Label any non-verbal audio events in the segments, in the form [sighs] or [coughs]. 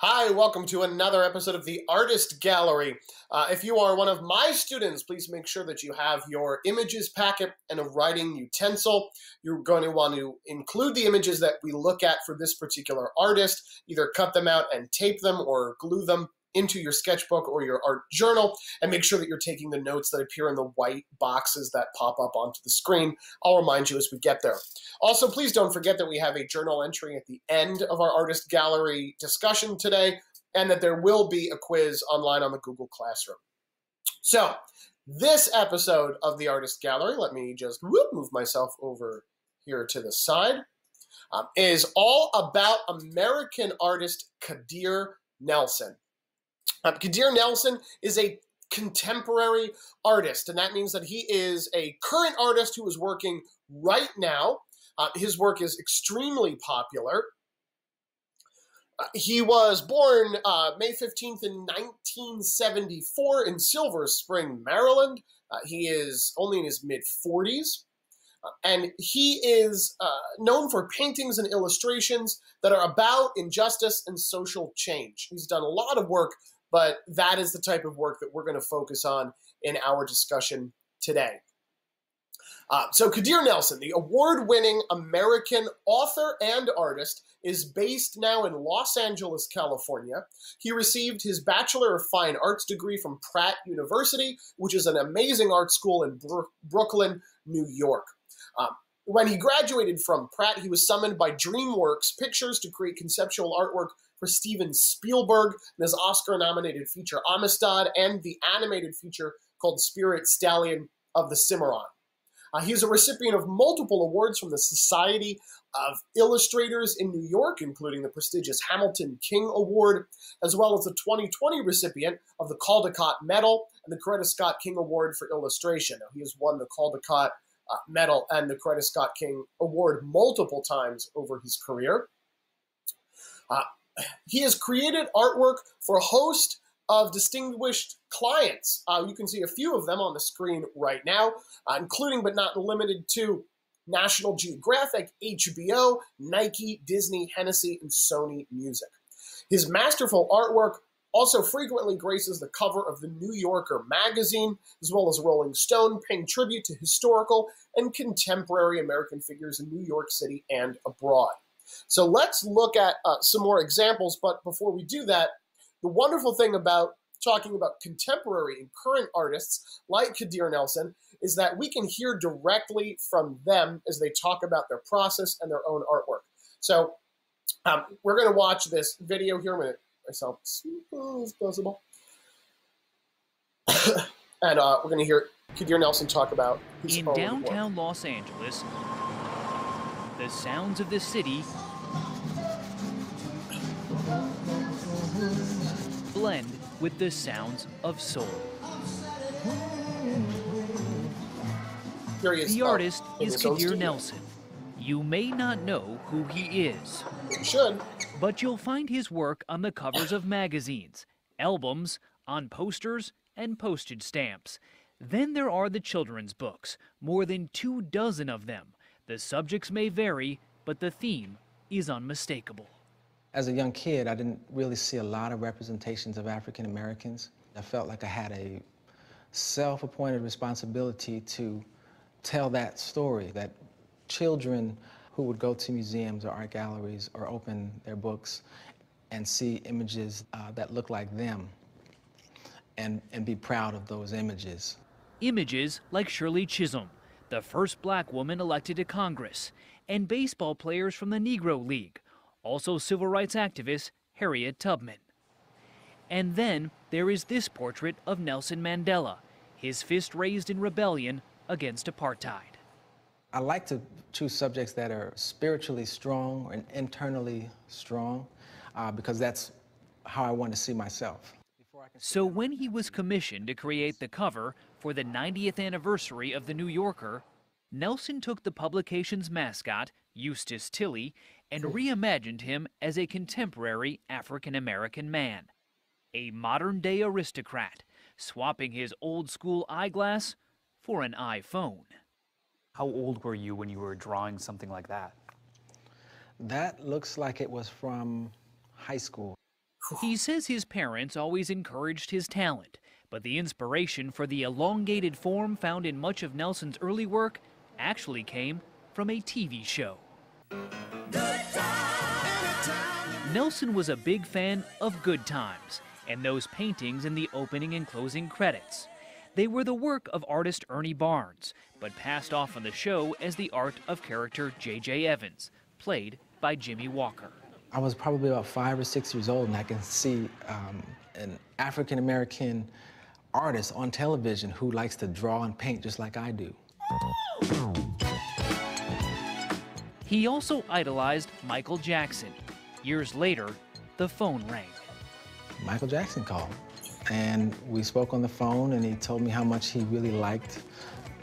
Hi, welcome to another episode of the Artist Gallery. Uh, if you are one of my students, please make sure that you have your images packet and a writing utensil. You're going to want to include the images that we look at for this particular artist, either cut them out and tape them or glue them into your sketchbook or your art journal and make sure that you're taking the notes that appear in the white boxes that pop up onto the screen. I'll remind you as we get there. Also, please don't forget that we have a journal entry at the end of our artist gallery discussion today and that there will be a quiz online on the Google Classroom. So, this episode of the Artist Gallery, let me just whoop, move myself over here to the side, um, is all about American artist Kadir Nelson. Um, Kadir Nelson is a contemporary artist, and that means that he is a current artist who is working right now. Uh, his work is extremely popular. Uh, he was born uh, May 15th in 1974 in Silver Spring, Maryland. Uh, he is only in his mid 40s. Uh, and he is uh, known for paintings and illustrations that are about injustice and social change. He's done a lot of work but that is the type of work that we're going to focus on in our discussion today. Uh, so, Kadir Nelson, the award winning American author and artist, is based now in Los Angeles, California. He received his Bachelor of Fine Arts degree from Pratt University, which is an amazing art school in Bro- Brooklyn, New York. Um, when he graduated from Pratt, he was summoned by DreamWorks Pictures to create conceptual artwork for Steven Spielberg and his Oscar nominated feature Amistad and the animated feature called Spirit Stallion of the Cimarron. Uh, he is a recipient of multiple awards from the Society of Illustrators in New York, including the prestigious Hamilton King Award, as well as the 2020 recipient of the Caldecott Medal and the Coretta Scott King Award for Illustration. Now, he has won the Caldecott uh, Medal and the Coretta Scott King Award multiple times over his career. Uh, he has created artwork for a host of distinguished clients. Uh, you can see a few of them on the screen right now, uh, including but not limited to National Geographic, HBO, Nike, Disney, Hennessy, and Sony Music. His masterful artwork also frequently graces the cover of the New Yorker magazine, as well as Rolling Stone, paying tribute to historical and contemporary American figures in New York City and abroad. So let's look at uh, some more examples. But before we do that, the wonderful thing about talking about contemporary and current artists like Kadir Nelson is that we can hear directly from them as they talk about their process and their own artwork. So um, we're going to watch this video here. I'm going to myself as possible. [coughs] and uh, we're going to hear Kadir Nelson talk about In downtown work. Los Angeles, the sounds of the city blend with the sounds of soul. The artist is Kadir Nelson. You may not know who he is. You should. But you'll find his work on the covers of magazines, albums, on posters, and postage stamps. Then there are the children's books, more than two dozen of them. The subjects may vary, but the theme is unmistakable. As a young kid, I didn't really see a lot of representations of African Americans. I felt like I had a self appointed responsibility to tell that story that children who would go to museums or art galleries or open their books and see images uh, that look like them and, and be proud of those images. Images like Shirley Chisholm, the first black woman elected to Congress, and baseball players from the Negro League, also civil rights activist Harriet Tubman. And then there is this portrait of Nelson Mandela, his fist raised in rebellion against apartheid. I like to choose subjects that are spiritually strong and internally strong uh, because that's how I want to see myself. So when he was commissioned to create the cover for the 90th anniversary of The New Yorker, Nelson took the publication's mascot, Eustace Tilley, and hmm. reimagined him as a contemporary African American man. A modern day aristocrat, swapping his old school eyeglass for an iPhone. How old were you when you were drawing something like that? That looks like it was from high school. [sighs] He says his parents always encouraged his talent, but the inspiration for the elongated form found in much of Nelson's early work actually came from a TV show. Nelson was a big fan of Good Times and those paintings in the opening and closing credits. They were the work of artist Ernie Barnes, but passed off on the show as the art of character J.J. Evans, played by Jimmie Walker. I was probably about five or six years old, and I can see um, an African American artist on television who likes to draw and paint just like I do. He also idolized Michael Jackson. Years later, the phone rang. Michael Jackson called, and we spoke on the phone, and he told me how much he really liked,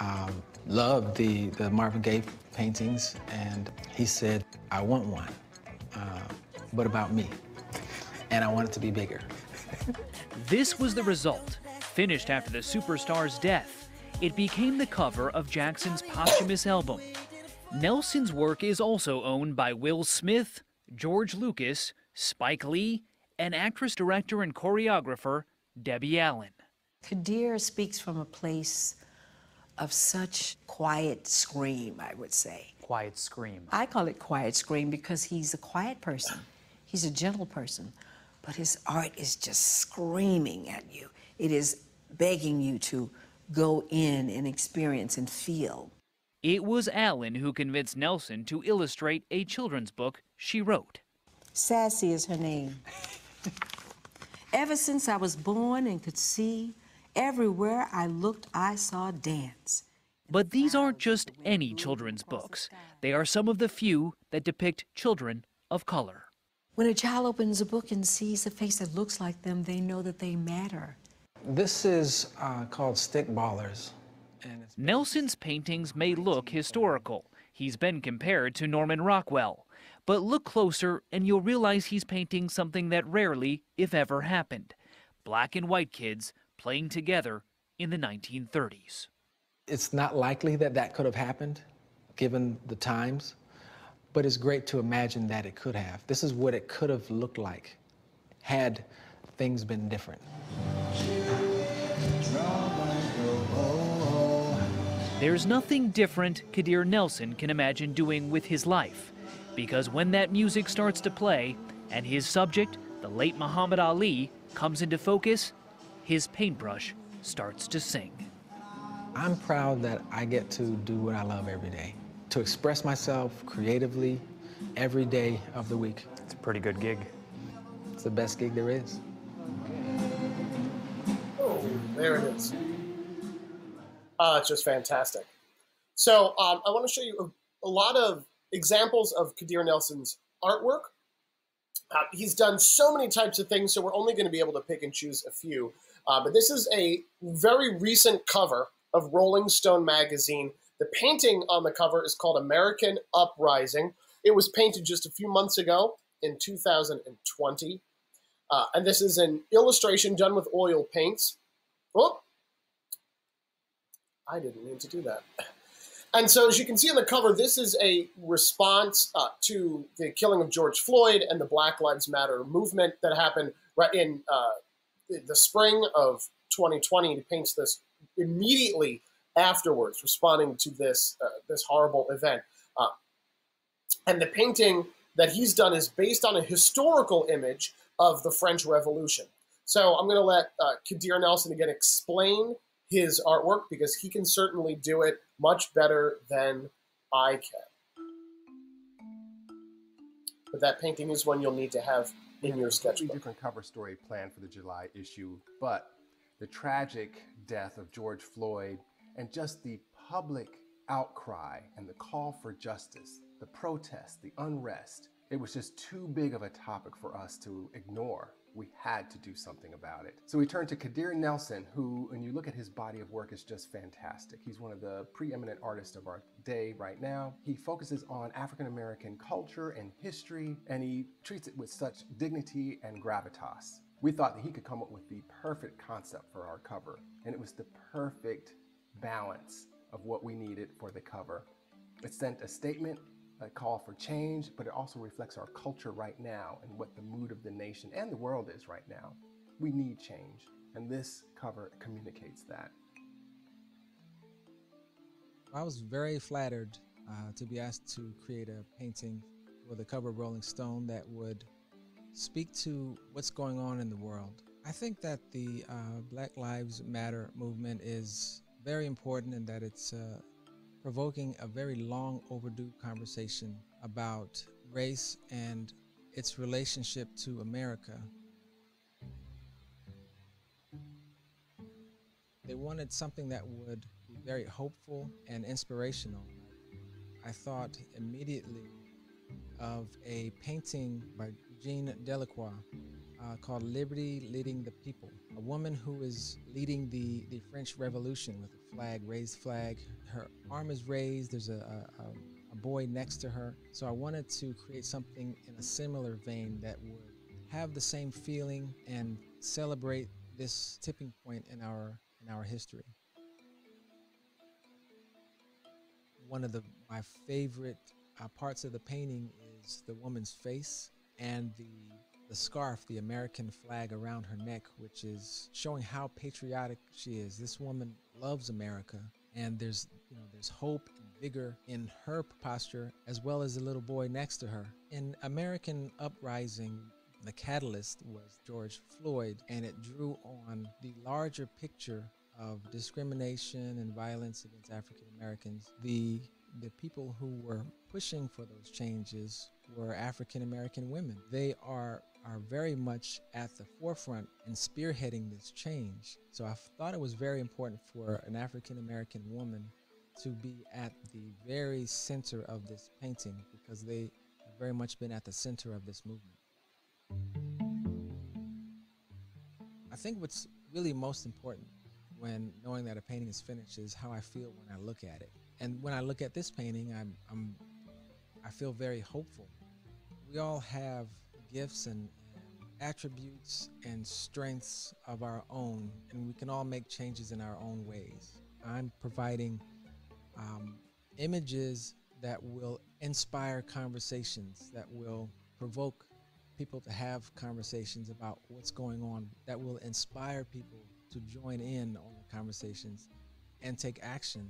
um, loved the, the Marvin Gaye paintings, and he said, I want one, uh, but about me, and I want it to be bigger. [laughs] This was the result. Finished after the superstar's death, it became the cover of Jackson's posthumous album. Nelson's work is also owned by Will Smith, George Lucas, Spike Lee, and actress, director, and choreographer Debbie Allen. Kadir speaks from a place of such quiet scream, I would say. Quiet scream. I call it quiet scream because he's a quiet person. He's a gentle person, but his art is just screaming at you. It is begging you to go in and experience and feel. It was Allen who convinced Nelson to illustrate a children's book she wrote. Sassy is her name. [laughs] Ever since I was born and could see, everywhere I looked, I saw dance. But these aren't just any children's books. They are some of the few that depict children of color. When a child opens a book and sees a face that looks like them, they know that they matter. This is uh, called Stick Ballers. And Nelson's paintings may look historical. He's been compared to Norman Rockwell. But look closer and you'll realize he's painting something that rarely, if ever, happened. Black and white kids playing together in the 1930s. It's not likely that that could have happened, given the times, but it's great to imagine that it could have. This is what it could have looked like had things been different. There's nothing different Kadir Nelson can imagine doing with his life. Because when that music starts to play and his subject, the late Muhammad Ali, comes into focus, his paintbrush starts to sing. I'm proud that I get to do what I love every day, to express myself creatively every day of the week. It's a pretty good gig. It's the best gig there is. Oh, there it is. Uh, it's just fantastic. So um, I want to show you a, a lot of examples of Kadir Nelson's artwork. Uh, he's done so many types of things, so we're only going to be able to pick and choose a few. Uh, but this is a very recent cover of Rolling Stone magazine. The painting on the cover is called American Uprising. It was painted just a few months ago in 2020. Uh, and this is an illustration done with oil paints. Oh, I didn't mean to do that. And so, as you can see on the cover, this is a response uh, to the killing of George Floyd and the Black Lives Matter movement that happened right in uh, the spring of 2020. He paints this immediately afterwards, responding to this uh, this horrible event. Uh, and the painting that he's done is based on a historical image of the French Revolution. So I'm going to let uh, Kadir Nelson again explain his artwork because he can certainly do it much better than I can. But that painting is one you'll need to have in your sketchbook. different cover story planned for the July issue, but the tragic death of George Floyd and just the public outcry and the call for justice, the protest, the unrest, it was just too big of a topic for us to ignore we had to do something about it. So we turned to Kadir Nelson, who, when you look at his body of work, is just fantastic. He's one of the preeminent artists of our day right now. He focuses on African American culture and history, and he treats it with such dignity and gravitas. We thought that he could come up with the perfect concept for our cover, and it was the perfect balance of what we needed for the cover. It sent a statement a call for change, but it also reflects our culture right now and what the mood of the nation and the world is right now. We need change, and this cover communicates that. I was very flattered uh, to be asked to create a painting for the cover of Rolling Stone that would speak to what's going on in the world. I think that the uh, Black Lives Matter movement is very important in that it's uh, provoking a very long overdue conversation about race and its relationship to America. They wanted something that would be very hopeful and inspirational. I thought immediately of a painting by Jean Delacroix uh, called Liberty Leading the People. A woman who is leading the, the French Revolution with flag, raised flag. Her arm is raised, there's a, a, a boy next to her. So I wanted to create something in a similar vein that would have the same feeling and celebrate this tipping point in our in our history. One of the my favorite uh, parts of the painting is the woman's face and the the scarf, the American flag around her neck, which is showing how patriotic she is. This woman loves America, and there's you know there's hope and vigor in her posture as well as the little boy next to her. In American Uprising, the catalyst was George Floyd, and it drew on the larger picture of discrimination and violence against African Americans. The the people who were pushing for those changes were African American women. They are are very much at the forefront in spearheading this change. So I thought it was very important for an African American woman to be at the very center of this painting because they have very much been at the center of this movement. I think what's really most important when knowing that a painting is finished is how I feel when I look at it. And when I look at this painting, I'm, I'm I feel very hopeful. We all have gifts and, attributes and strengths of our own, and we can all make changes in our own ways. I'm providing um, images that will inspire conversations, that will provoke people to have conversations about what's going on, that will inspire people to join in on the conversations and take action.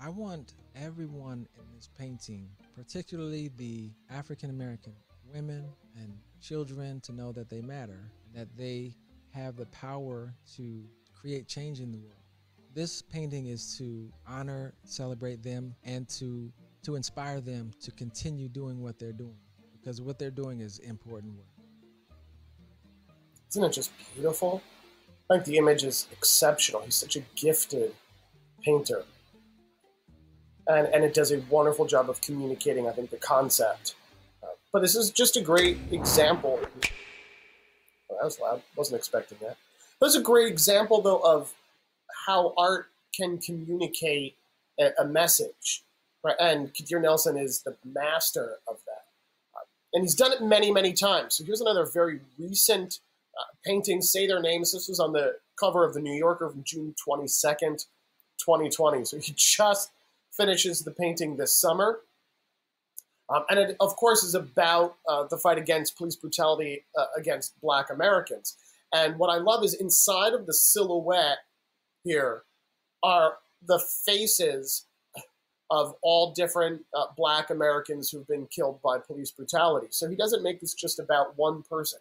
I want everyone in this painting, particularly the African American women and children, to know that they matter, that they have the power to create change in the world. This painting is to honor, celebrate them, and to to inspire them to continue doing what they're doing because what they're doing is important work. Isn't it just beautiful? I think the image is exceptional. He's such a gifted painter. And, and it does a wonderful job of communicating, I think, the concept. But this is just a great example. Oh, that was loud. Wasn't expecting that. That's a great example, though, of how art can communicate a, a message. Right? And Kadir Nelson is the master of that. Uh, and he's done it many, many times. So here's another very recent uh, paintings say their names. This was on the cover of the New Yorker from June 22nd, 2020. So he [laughs] just finishes the painting this summer. Um, and it, of course, is about uh, the fight against police brutality uh, against black Americans. And what I love is inside of the silhouette here are the faces of all different uh, black Americans who've been killed by police brutality. So he doesn't make this just about one person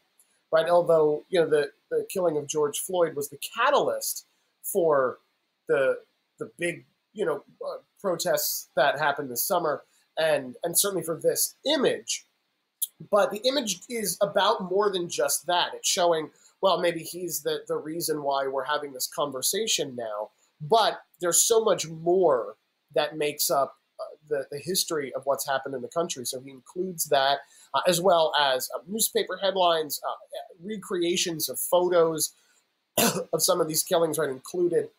right? Although you know the the killing of George Floyd was the catalyst for the the big you know uh, protests that happened this summer, and and certainly for this image. But the image is about more than just that. It's showing well maybe he's the the reason why we're having this conversation now, but there's so much more that makes up uh, the, the history of what's happened in the country. So he includes that uh, as well as uh, newspaper headlines, uh, recreations of photos [coughs] of some of these killings, right, included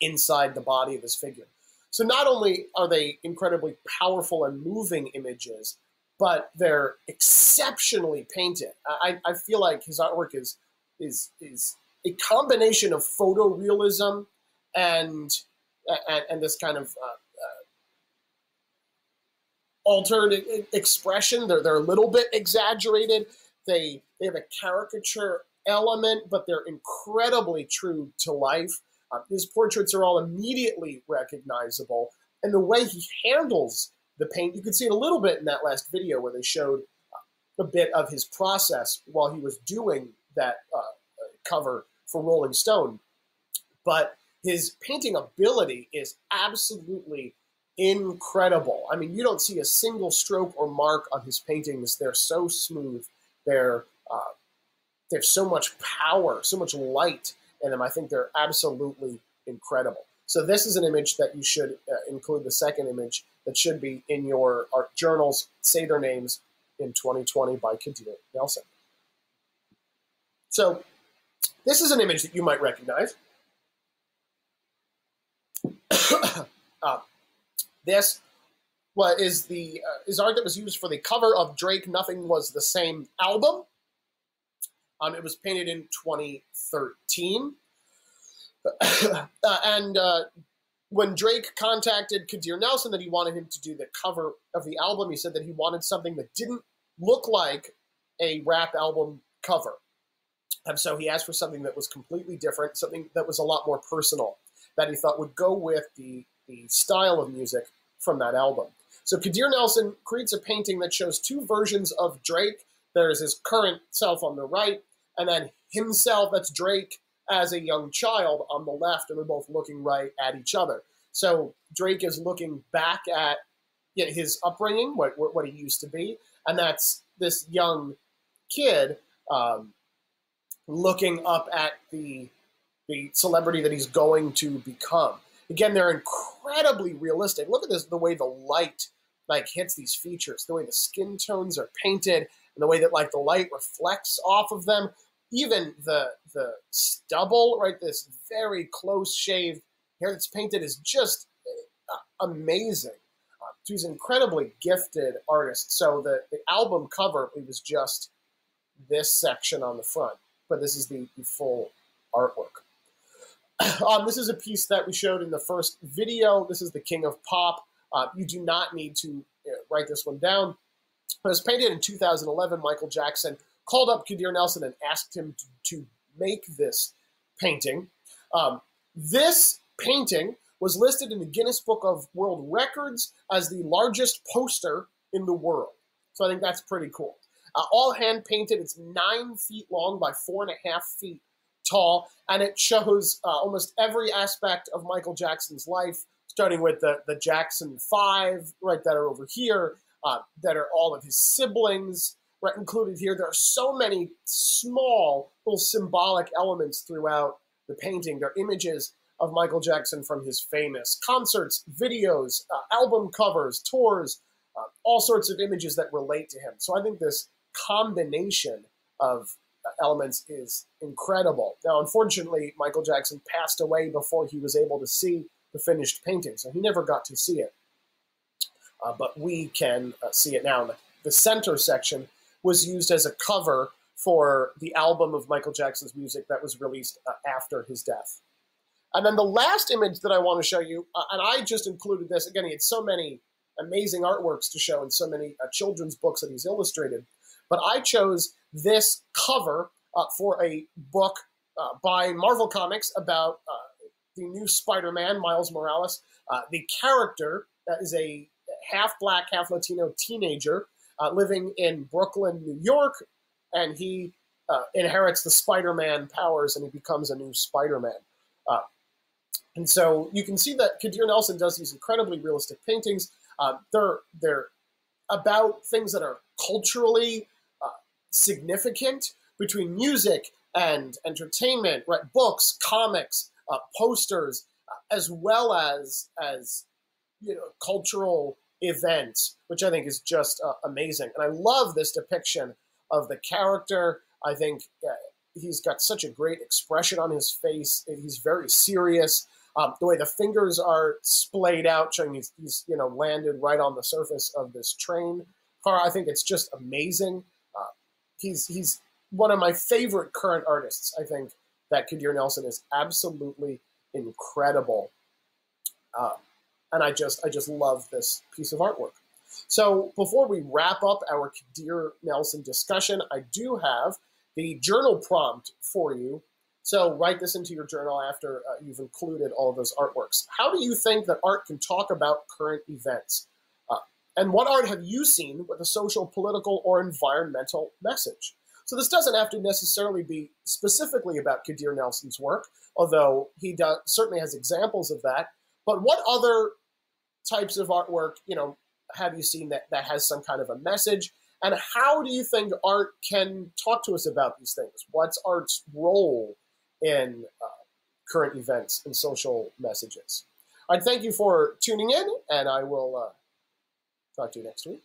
inside the body of this figure. So not only are they incredibly powerful and moving images, but they're exceptionally painted. I, I feel like his artwork is is is a combination of photorealism and and, and this kind of uh, altered expression. They're they're a little bit exaggerated. They they have a caricature element, but they're incredibly true to life. Uh, his portraits are all immediately recognizable, and the way he handles the paint, you could see it a little bit in that last video where they showed uh, a bit of his process while he was doing that uh, cover for Rolling Stone. But his painting ability is absolutely incredible. I mean, you don't see a single stroke or mark on his paintings. They're so smooth. They're uh, there's so much power, so much light in them. I think they're absolutely incredible. So this is an image that you should uh, include. The second image that should be in your art journals. Say their names in 2020 by Kadir Nelson. So this is an image that you might recognize. [coughs] uh, this what is the uh, is art that was used for the cover of Drake Nothing Was the Same album. Um, it was painted in 2013. [coughs] uh, and uh, when Drake contacted Kadir Nelson that he wanted him to do the cover of the album, he said that he wanted something that didn't look like a rap album cover. And so he asked for something that was completely different, something that was a lot more personal, that he thought would go with the, the style of music from that album. So Kadir Nelson creates a painting that shows two versions of Drake. There's his current self on the right, and then himself, that's Drake as a young child on the left, and they're both looking right at each other. So Drake is looking back at you know, his upbringing, what, what he used to be, and that's this young kid um, looking up at the the celebrity that he's going to become. Again, they're incredibly realistic. Look at this, the way the light like hits these features, the way the skin tones are painted, and the way that like the light reflects off of them. Even the the stubble, right? This very close shaved hair that's painted is just uh, amazing. Uh, he's an incredibly gifted artist. So the, the album cover it was just this section on the front but this is the, the full artwork. [clears throat] Um, this is a piece that we showed in the first video. This is the King of Pop. Uh, you do not need to uh, write this one down. It was painted in 2011. Michael Jackson called up Kadir Nelson and asked him to, to make this painting. Um, this painting was listed in the Guinness Book of World Records as the largest poster in the world. So I think that's pretty cool. Uh, all hand painted. It's nine feet long by four and a half feet tall, and it shows uh, almost every aspect of Michael Jackson's life, starting with the, the Jackson Five, right, that are over here, uh, that are all of his siblings, right, included here. There are so many small little symbolic elements throughout the painting. They're images of Michael Jackson from his famous concerts, videos, uh, album covers, tours, uh, all sorts of images that relate to him. So I think this combination of elements is incredible. Now, unfortunately, Michael Jackson passed away before he was able to see the finished painting, so he never got to see it. Uh, but we can uh, see it now. The center section was used as a cover for the album of Michael Jackson's music that was released uh, after his death. And then the last image that I want to show you, uh, and I just included this, again, he had so many amazing artworks to show and so many uh, children's books that he's illustrated. But I chose this cover uh, for a book by Marvel Comics about the new Spider-Man, Miles Morales. The character is a half black, half Latino teenager uh, living in Brooklyn, New York, and he uh, inherits the Spider-Man powers and he becomes a new Spider-Man. and so you can see that Kadir Nelson does these incredibly realistic paintings. they're they're about things that are culturally significant between music and entertainment, right? Books, comics, uh, posters, uh, as well as as you know cultural events, which I think is just uh, amazing. And I love this depiction of the character. I think uh, he's got such a great expression on his face. He's very serious. Um, the way the fingers are splayed out, showing he's, he's you know landed right on the surface of this train car. I think it's just amazing he's he's one of my favorite current artists. I think that Kadir Nelson is absolutely incredible, uh, and I just I just love this piece of artwork. So before we wrap up our Kadir Nelson discussion, I do have the journal prompt for you. So write this into your journal after uh, you've included all of those artworks. How do you think that art can talk about current events? Uh, and what art have you seen with a social, political, or environmental message? So this doesn't have to necessarily be specifically about Kadir Nelson's work, although he does, certainly has examples of that. But what other types of artwork, you know, have you seen that, that has some kind of a message? And how do you think art can talk to us about these things? What's art's role in uh, current events and social messages? I thank you for tuning in, and I will uh, talk to you next week.